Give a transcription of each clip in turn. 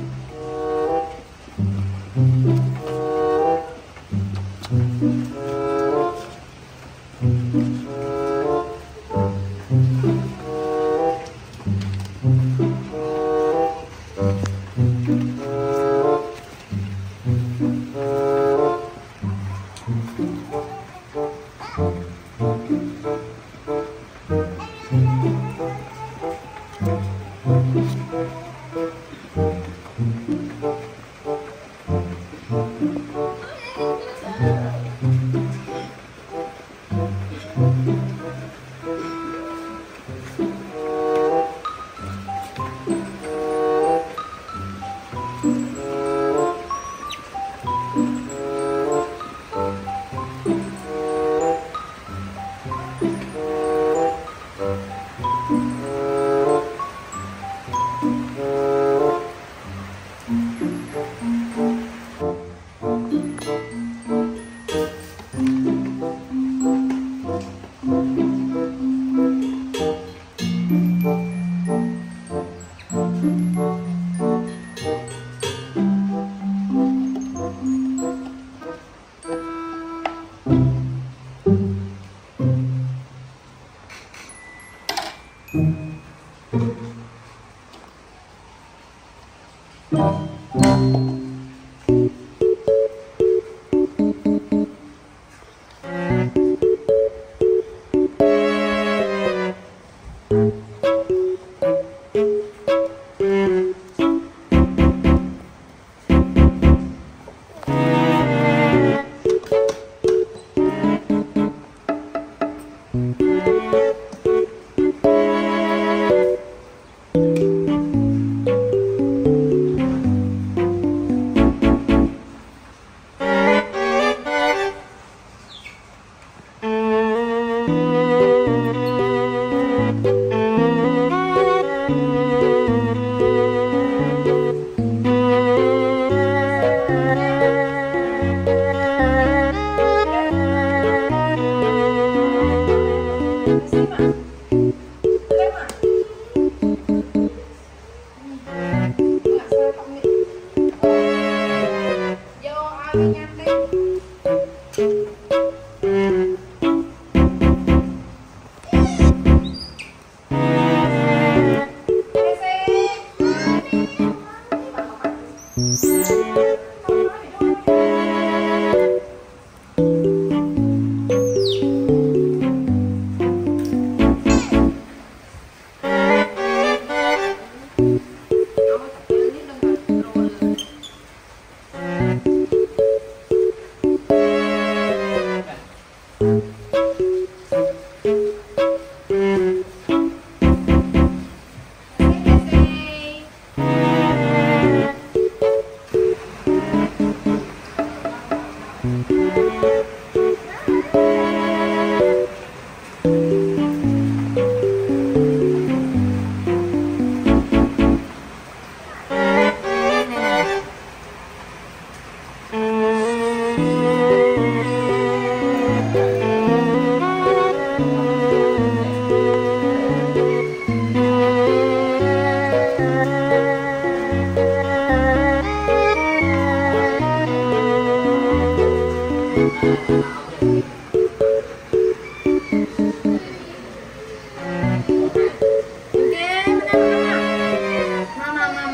Thank mm -hmm. you.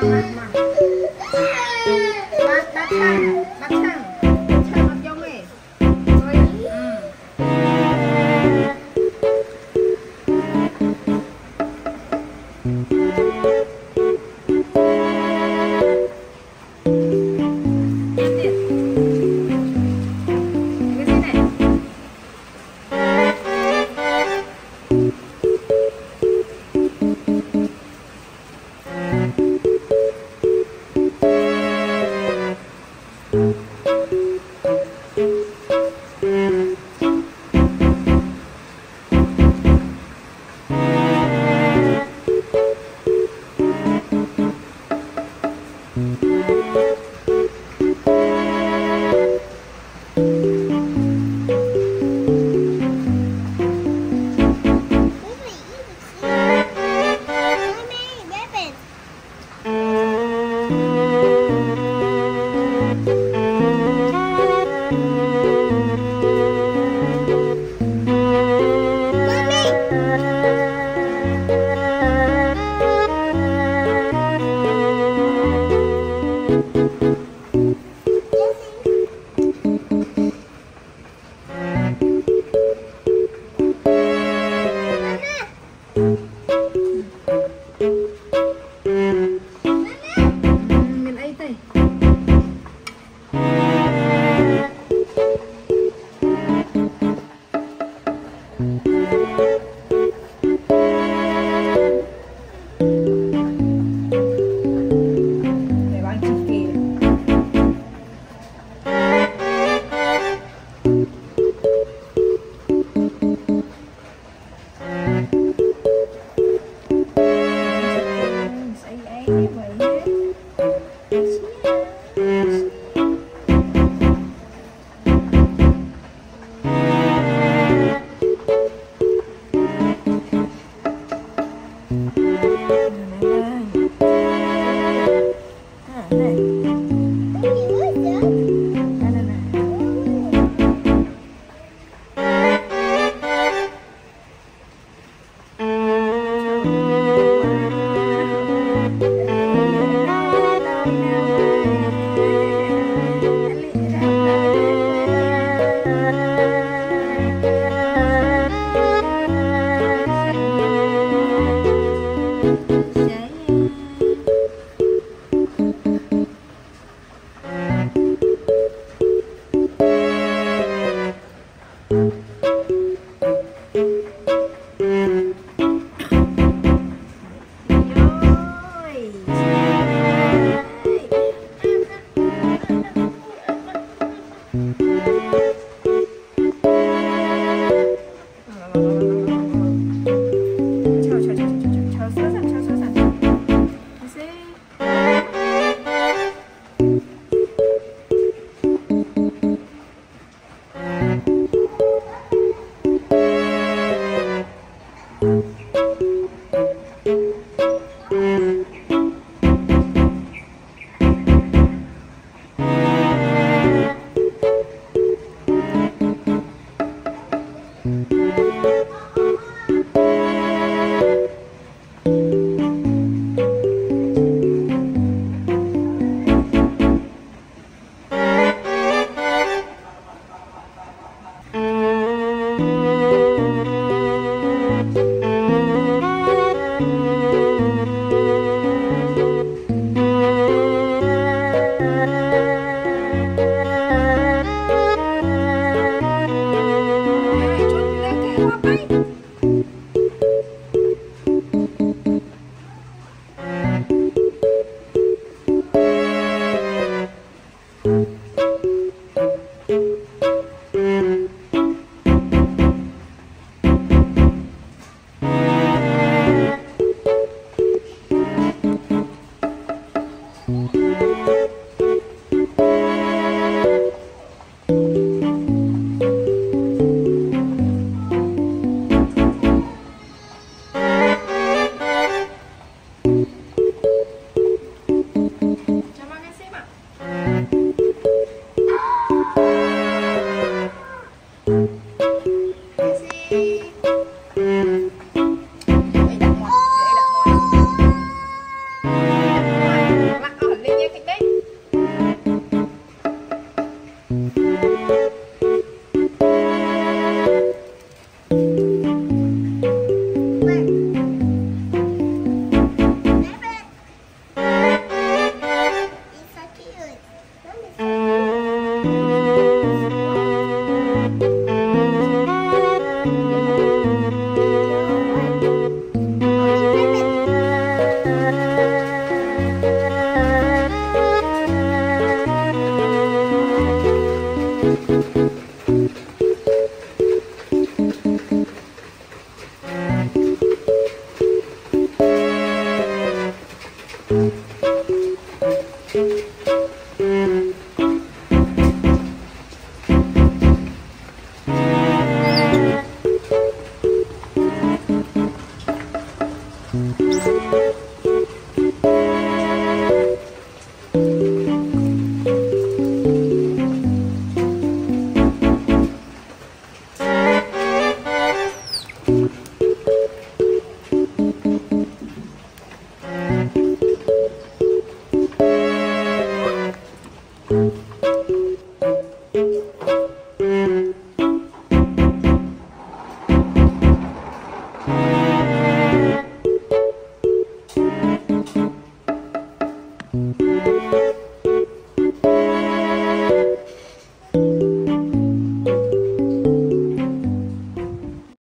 妈妈。妈妈妈妈妈妈 thank you. way.